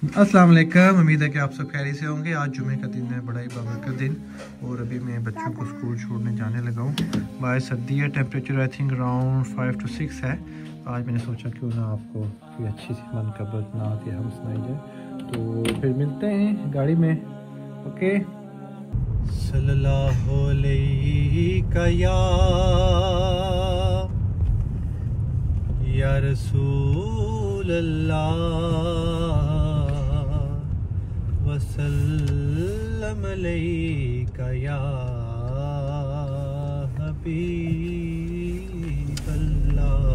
अस्सलाम वालेकुम, उम्मीद है कि आप सब खैरी से होंगे। आज जुमे का दिन है, बड़ा ही बाबर का दिन। और अभी मैं बच्चों को स्कूल छोड़ने जाने लगा हूँ। बाहर सर्दी है temperature I think around five to six है। आज मैंने सोचा क्यों ना आपको कोई अच्छी सी मन का ना के हम सुनाई जाए तो फिर मिलते हैं गाड़ी में, ओके? या रसूल अल्लाह वसल्लम या हबीब अल्लाह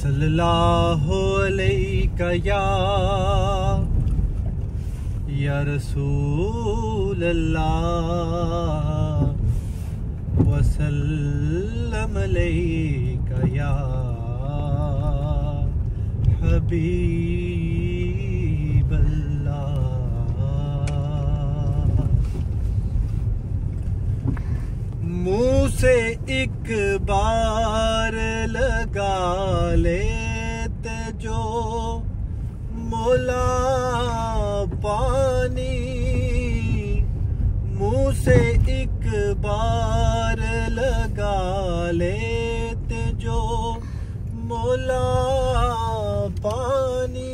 सल्लल्लाहु अलैका या या रसूल अल्लाह वसल्लम या हबीब। एक बार लगा लेते जो मोला पानी। मुँह से एक बार लगा लेते जो मोला पानी।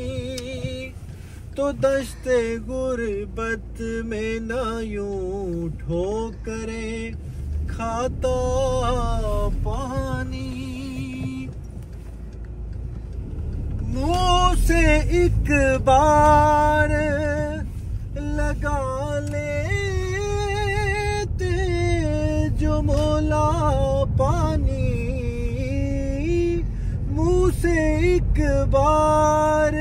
तो दश्ते गुरबत में ना यूँ ठोकरें खाता पानी। मुँह से एक बार लगा ले जो मोला पानी। मुँह से एक बार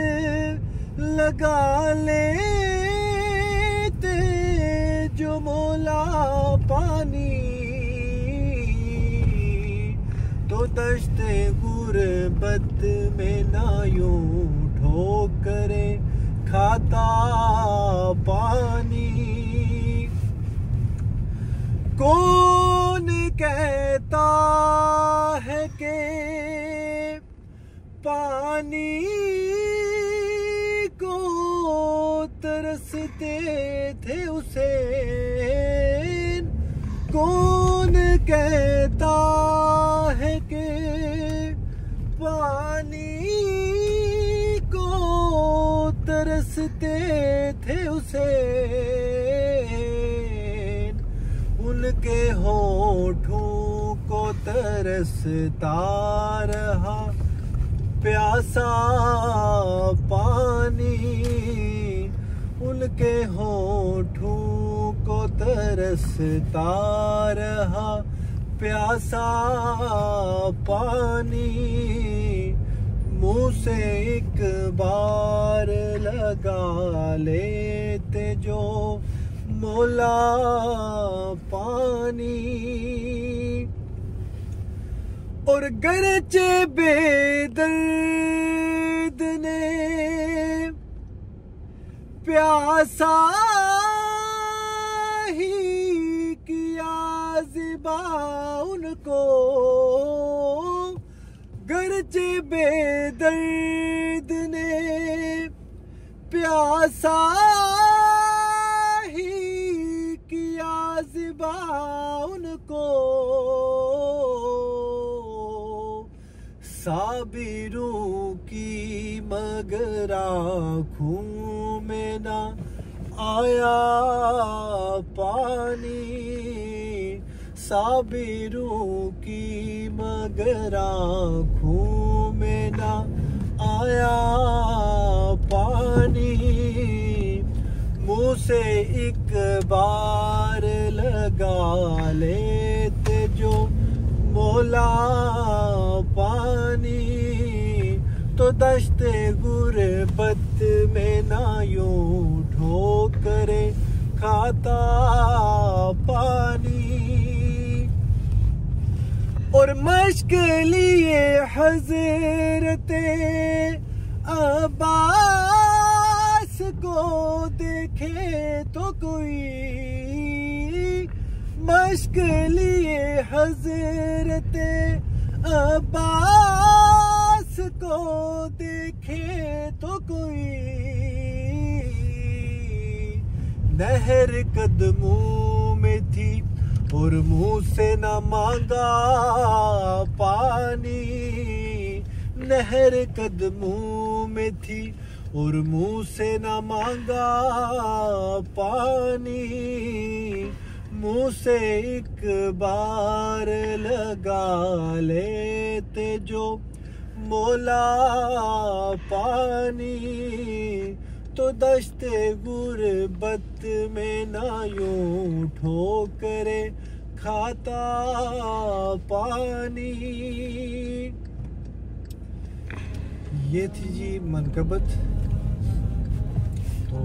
लगा ले गुरबत में ना यूँ ठोकरे खाता पानी। कौन कहता है के पानी को तरसते थे उसे? कौन कहता तरसते थे उसे। उनके होठों को तरसता रहा। प्यासा पानी उनके होठों को तरसता रहा। प्यासा पानी मुँह से एक बार लगा लेते जो मोला पानी। और गरचे बेदर्द ने प्यासा ही किया जिबा उनको। गरचे बेदर्द ने प्यासा ही किया जिबा उनको। साबिरों की मगर आँखों में ना आया पानी। साबिरों की मगर आँखों में ना आया पानी मुँह से एक बार लगा लेते जो मोला पानी। तो दश्ते गुरबत में ना यूँ ठोकरे खाता पानी। और मश्क लिए हजरते अब्बास को देखे तो कोई मश्क लिए हज़रत अब्बास को देखे तो कोई नहर कदमों में थी और मुँह से न मांगा पानी। नहर कदमों में थी और मुँह से न मांगा पानी। मुँह से एक बार लगा लेते जो मोला पानी। तो दश्ते गुरबत में ना यूँ ठोकरे खाता पानी। ये थी जी मनकबत। तो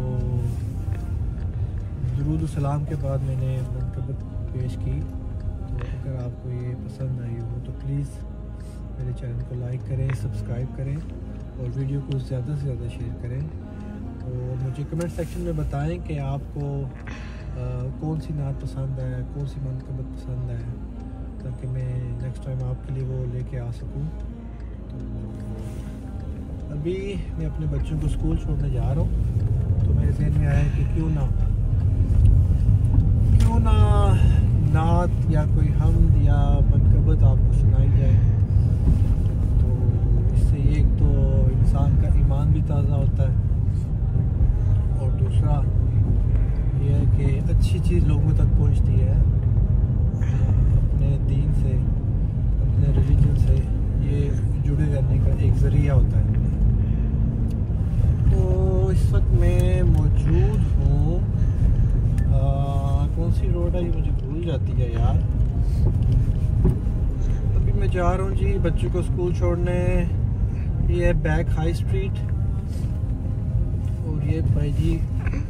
दरूद सलाम के बाद मैंने मनकबत पेश की। तो अगर आपको ये पसंद आई हो तो प्लीज़ मेरे चैनल को लाइक करें सब्सक्राइब करें और वीडियो को ज़्यादा से ज़्यादा शेयर करें। तो मुझे कमेंट सेक्शन में बताएँ कि आपको आ, कौन सी नात पसंद है कौन सी मनकबत पसंद है ताकि मैं नेक्स्ट टाइम आपके लिए वो लेके आ सकूँ। तो अभी मैं अपने बच्चों को स्कूल छोड़ने जा रहा हूँ तो मेरे जहन में आया कि क्यों ना क्यों ना नात या कोई हम या मनकबत आपको सुनाई जाए। तो इससे एक तो इंसान का ईमान भी ताज़ा होता है, और दूसरा यह है कि अच्छी चीज़ लोगों तक पहुँचती है, अपने दीन से, अपने रिलीजन से ये जुड़े रहने का एक ज़रिया होता है। तो इस वक्त मैं मौजूद हूँ। कौन सी रोड है? ये मुझे भूल जाती है यार। अभी मैं जा रहा हूँ जी, बच्चों को स्कूल छोड़ने। ये है बैक हाई स्ट्रीट और ये भाई जी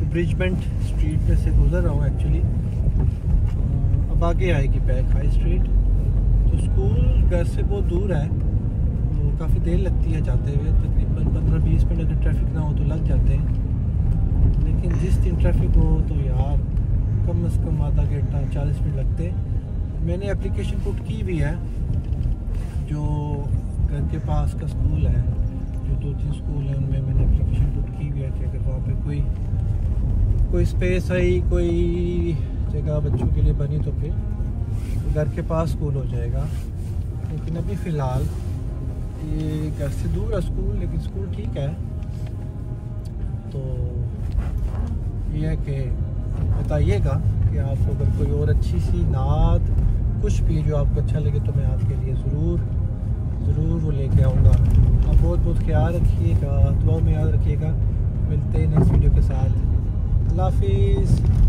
ब्रिजमेंट स्ट्रीट पे से गुजर रहा हूँ एक्चुअली अब आगे आएगी बैक हाई स्ट्रीट तो स्कूल घर से बहुत दूर है। काफ़ी देर लगती है जाते हुए। तकरीबन पंद्रह बीस मिनट अगर ट्रैफ़िक ना हो तो लग जाते हैं। लेकिन जिस दिन ट्रैफ़िक हो तो यार, कम अज़ कम आधा घंटा, चालीस मिनट लगते मैंने एप्लीकेशन पुट की भी है, जो घर के पास का स्कूल है, जो दो तीन स्कूल हैं, उनमें मैंने एप्लीकेशन पुट की भी है कि अगर वहाँ पे कोई कोई स्पेस आई कोई जगह बच्चों के लिए बनी तो फिर घर के पास स्कूल हो जाएगा। लेकिन अभी फ़िलहाल ये घर से दूर है स्कूल लेकिन स्कूल ठीक है। तो ये है कि बताइएगा कि आप अगर कोई और अच्छी सी नाद कुछ भी जो आपको अच्छा लगे तो मैं आपके लिए ज़रूर ज़रूर वो लेके आऊँगा। आप बहुत बहुत ख्याल रखिएगा दुआ में याद रखिएगा। मिलते हैं नेक्स्ट वीडियो के साथ। अल्लाह हाफिज़।